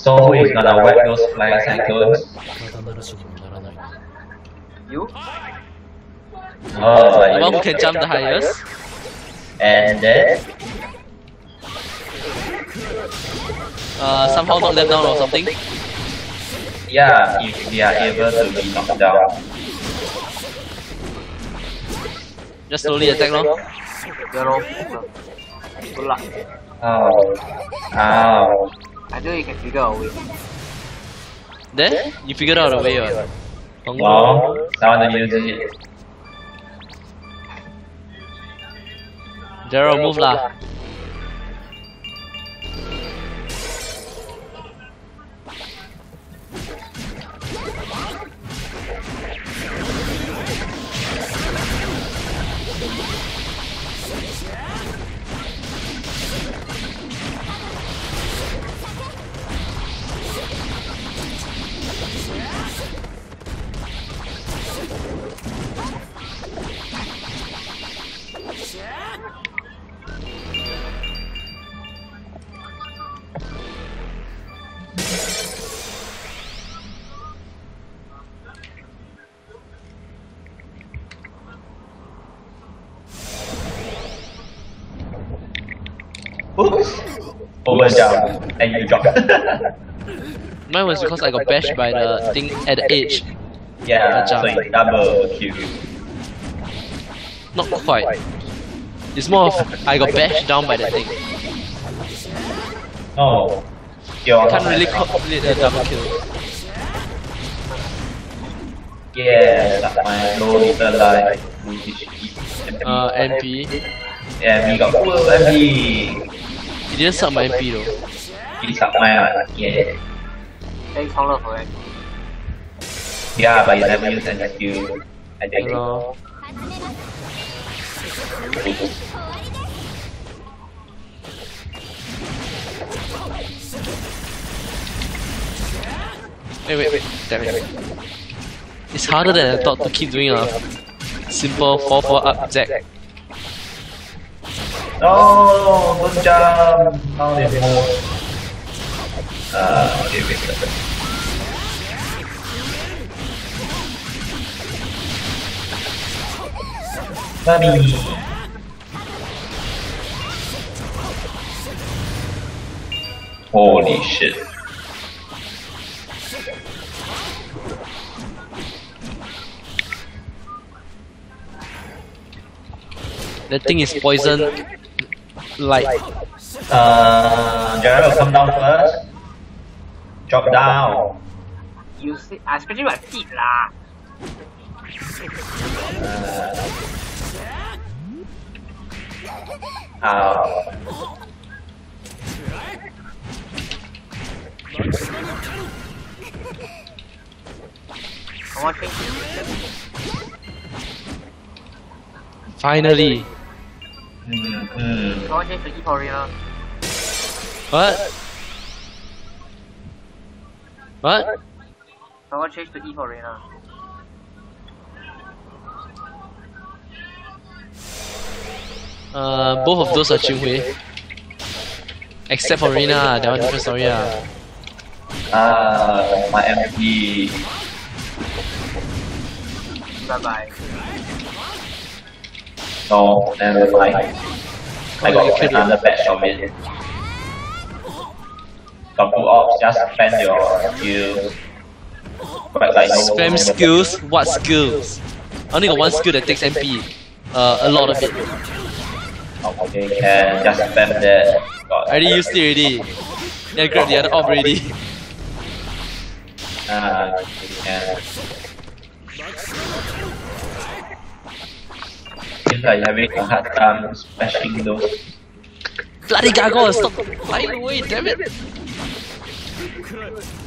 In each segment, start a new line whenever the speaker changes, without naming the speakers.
So who is gonna whack those flying
cycles?
You?
Oh,
uh, oh,
Mom
can jump the highest.
And then?
Uh, somehow knock them down or something?
Yeah, if they are able to be knocked down.
Just slowly attack, no?
Yeah, no. Good luck.
Oh. Ow.
I know you can figure a way.
There, you figured out a way what. Hong
Long, someone use it.
Daryl, move lah.
Oops. Overjump, and you drop.
Mine was because I got bashed by the thing at the edge.
yeah, so
Overjump.
it's double kill.
Not quite. It's more of I got bashed down by the thing.
Oh, your
Can't really complete a double kill.
Yes, my low little life. Which is
Uh, MP.
Yeah, we got full MP.
He didn't suck my MP though.
He sucked my uh, yeah.
Thanks, Hong for it.
Yeah, but you never use any skill. I think.
Hello. Wait, wait, wait. Damn it. It's harder than I thought to keep doing a simple 4 4 up Zack.
然后温家他们那的呃，那边的。那你。哦，你是。
That thing is poison light.
Uh, Gerald, come down first. Drop down.
You see, I scratching my feet lah.
Uh,
I want.
Finally.
Mm, mm.
I want to change to E Arena.
What? What?
I want to change to E Arena.
Uh, both of those are Chinghui. Except for Reina, that one different story ah.
Uh, my MP.
Bye bye.
No, never mind. I got
it.
another batch of it. Got two ops, just spend your skills. But like
Spam skills? What skills? I only got one skill that takes MP. Uh, a lot of it.
Okay, can just spam that. Got
I already used it already. Yeah, grab the other op already.
Uh, can. Seems like you're a hard time smashing those.
Bloody gargoyle, stop flying away, damn it!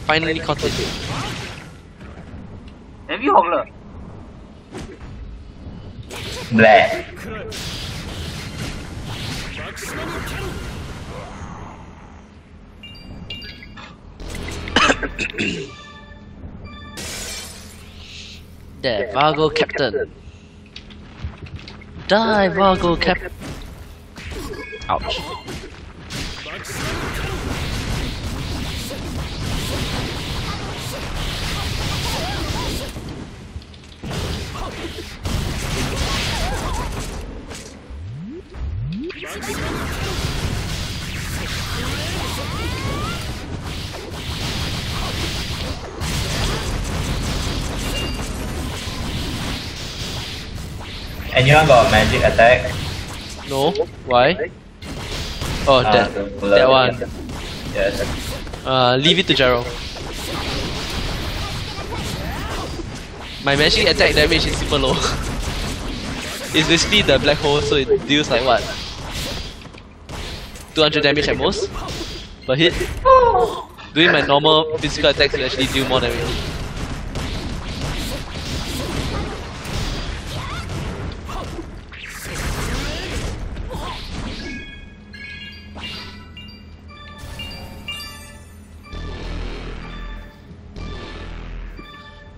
Finally caught it.
Have you Hong Le?
Black.
There, Vargo Captain. Die, Vargo Cap. Ouch.
Anyone got a magic attack?
No? Why? Oh,
Ah,
that, that one.
Yes.
Uh, leave it to Jaro. My magic attack damage is super low. it's basically the black hole, so it deals like what? 200 damage at most per hit. Doing my normal physical attacks will actually deal more damage.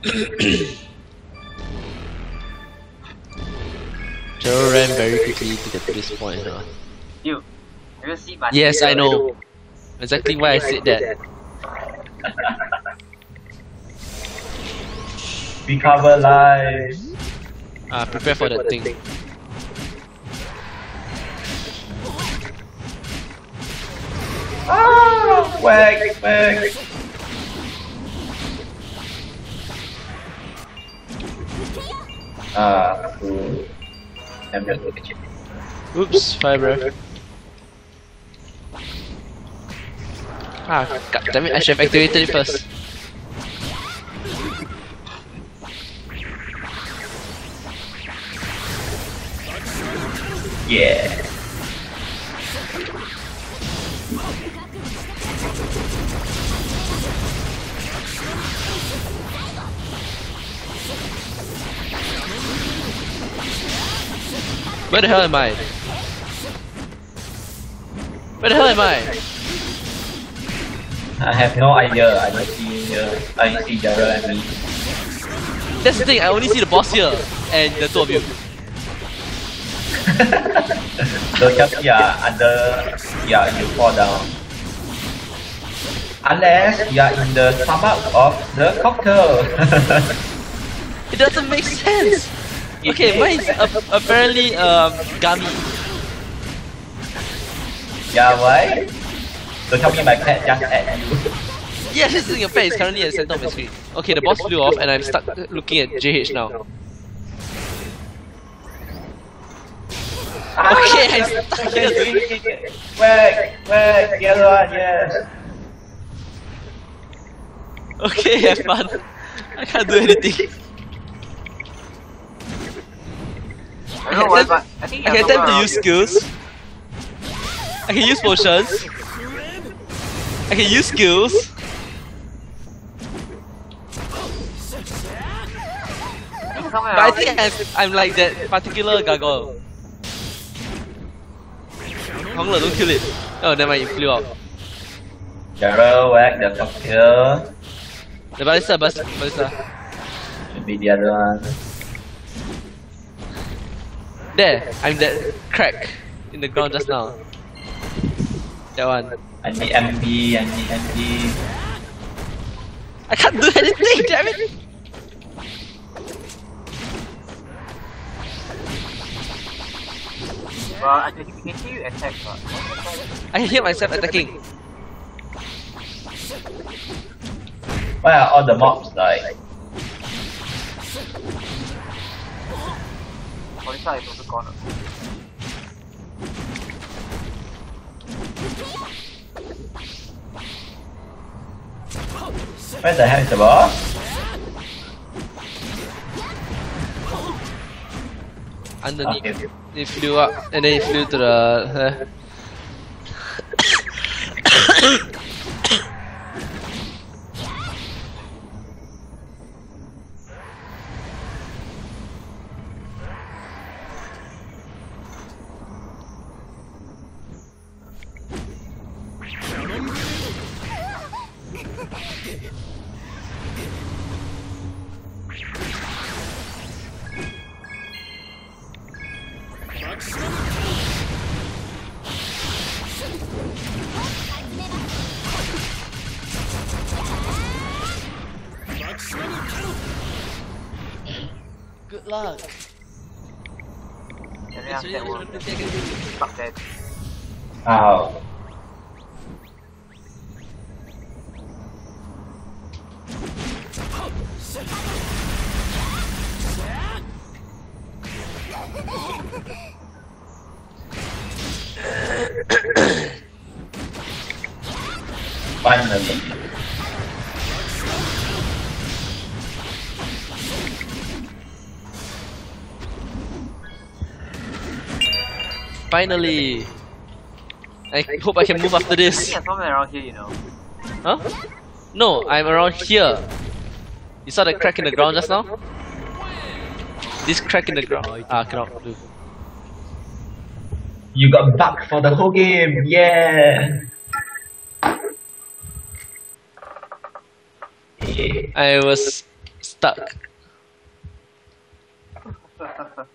Jaro ran very quickly to get to this point. Huh?
You. Have you seen my
Yes, I know. Exactly why I said that.
Recover life.
Ah, prepare for that thing.
Ah, whack, whack. Ah, cool. Ambil tu kecil.
Oops, fire breath. Ah, god damn it, I should have activated it first.
Yeah.
Where the hell am I? Where the hell am I?
I have no idea. I don't see. Uh, I see Jaro and me.
That's the thing, I only see the boss here and the two of you.
so just yeah, under yeah, you fall down. Unless you are in the stomach of the cocktail.
It doesn't make sense! Okay, mine is a- apparently um, Gami.
yeah, why? So tell me my pet just at you.
Yeah, this is your pet is currently at the center of my screen. Okay, the boss flew off and I'm stuck looking at JH now. Okay, I'm stuck here doing
whack, the one, yes.
Okay, have fun. I can't do anything.
I don't know why, but I think you
I can attempt to use skills. I can use potions. I can use skills. But I think I'm, I'm like that particular gargoyle. Hongler, don't kill it. Oh, never mind, it flew out.
Jaro, whack the cocktail.
The ballista, ballista, ballista.
Should be the other one.
There, I'm that crack in the ground just now. That one.
I need MP, I need MP.
I can't do anything, damn it!
Well, I can, you can see you attack, but
I can hear myself attacking.
Why are all the mobs like?
Morisa is also gone.
Where the hell is the boss?
Underneath.
Okay.
It flew up and then it flew to the. Uh, Good luck.
And then
It's
after that,
really
we'll
really
stuck there.
Ow. Finally.
Finally. I hope I can move after
I
this.
think there's somewhere around here, you know.
Huh? No, I'm around here. You saw the crack in the ground just now? This crack in the ground. Ah, cannot do.
You got back for the whole game, yeah! Yeah.
I was stuck.